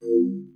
Música